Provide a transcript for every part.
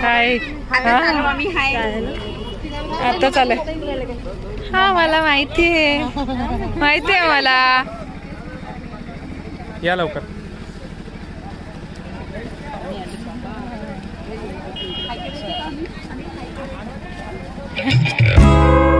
हाय. मी हाय. आता चालेल हा मला माहिती आहे. माहिती आहे मला. या लवकर.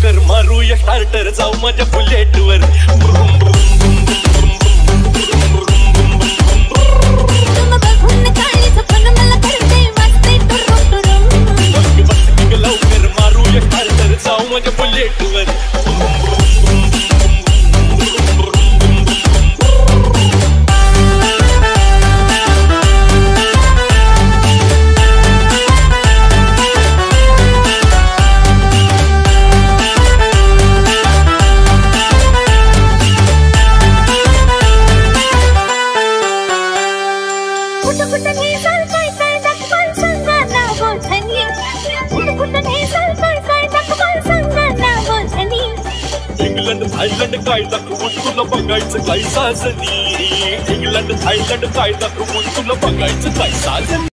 जोकर मारूया स्टार्टर जाऊ माझ्या बुलेट वर. लवकर मारूया स्टार्टर जाऊ माझ्या बुलेट वर. कुठं कुठं हे चालतंय काय दाखवाल सांगा ना बोधनी कुठं कुठं हे चालतंय काय दाखवाल सांगा ना बोधनी इंग्लंड थायलंड काय दाखवून तुला बघायचं काय साजनी इंग्लंड थायलंड काय दाखवून तुला बघायचं काय साजनी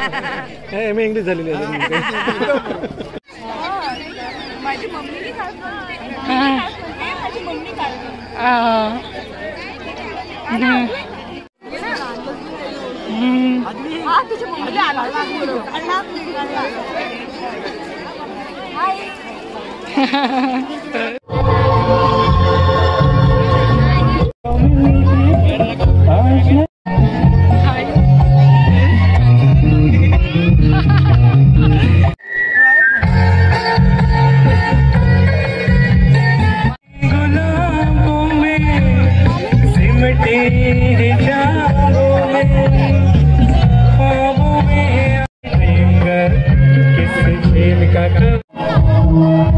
एम ए इंग्लिश झालेली आहे माझी मम्मी माझी मम्मी तुझ्या मम्मीला आला Chaka.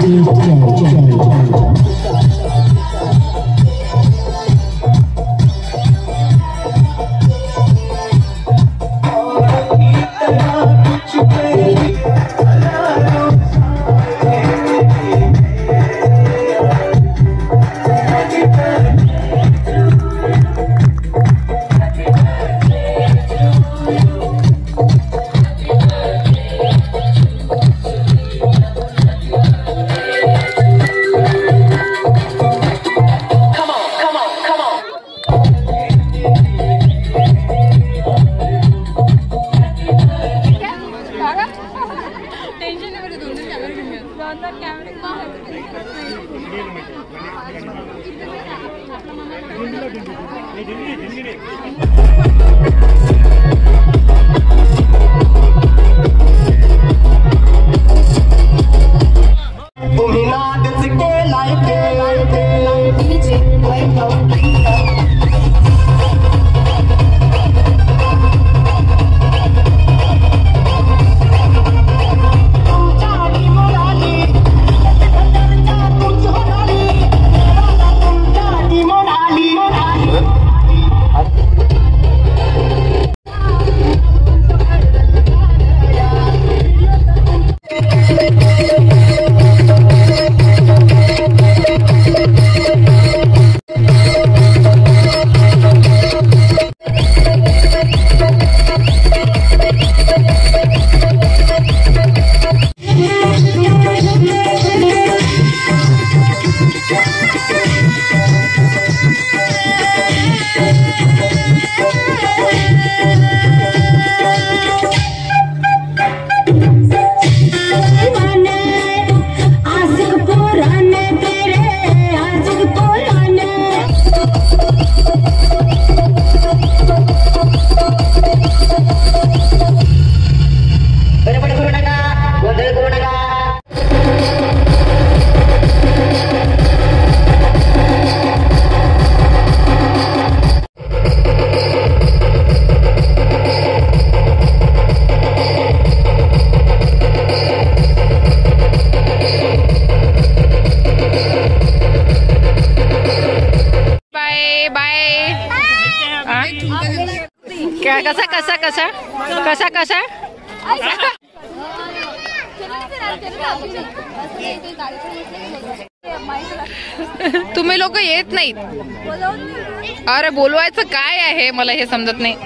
第一次见我见 Like it, like it, like it, like it, like it, like it, like it, like नाहीत अरे बोलवायचं काय आहे? मला हे समजत नाही.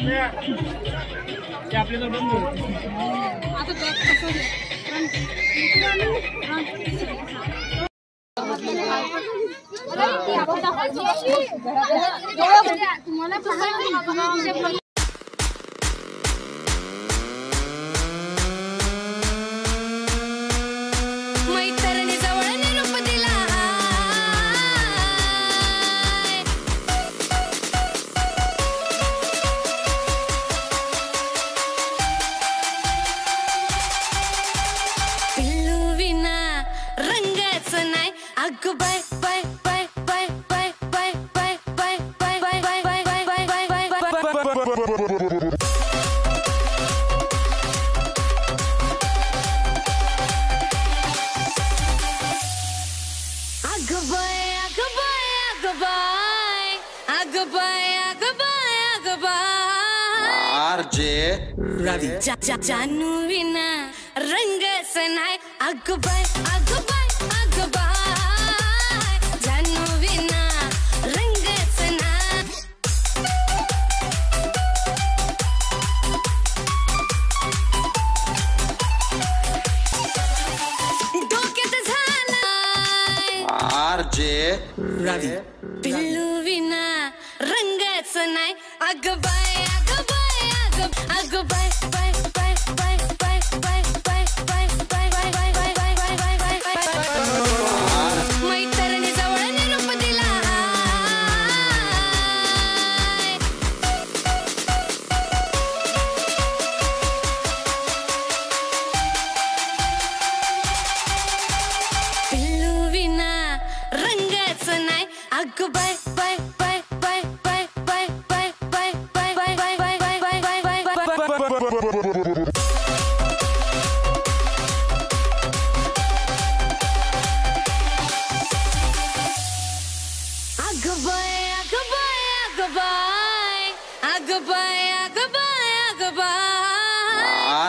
ते आपल्याला बंद आता बॅग कसं तुम्हाला जा, जानू बिना रंग अकबर अकबर अकबर। झालाय। पिल्लू विना रंग सनाय अगबाय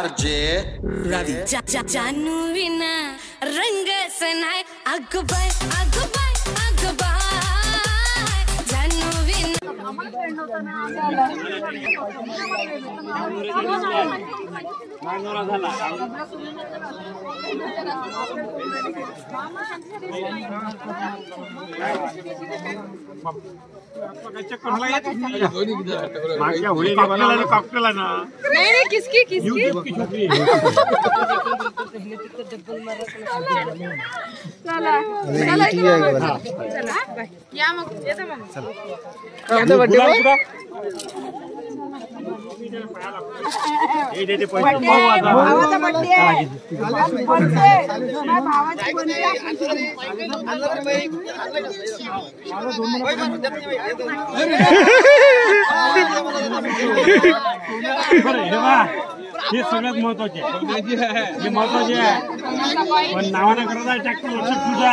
आरजे। रवि जानू बिना रंग सनाए। अकबर अकबर अकबर जानू विना कॉकटेल आहे ना नहीं नहीं किसकी किसकी चला चला. चला. या मग येतो मग हे हे बघा, हे सगळ्यात महत्वाचे आहे. हे महत्वाचे आहे पण नावानं करत आहे ट्रॅक्टर लक्षात तुझा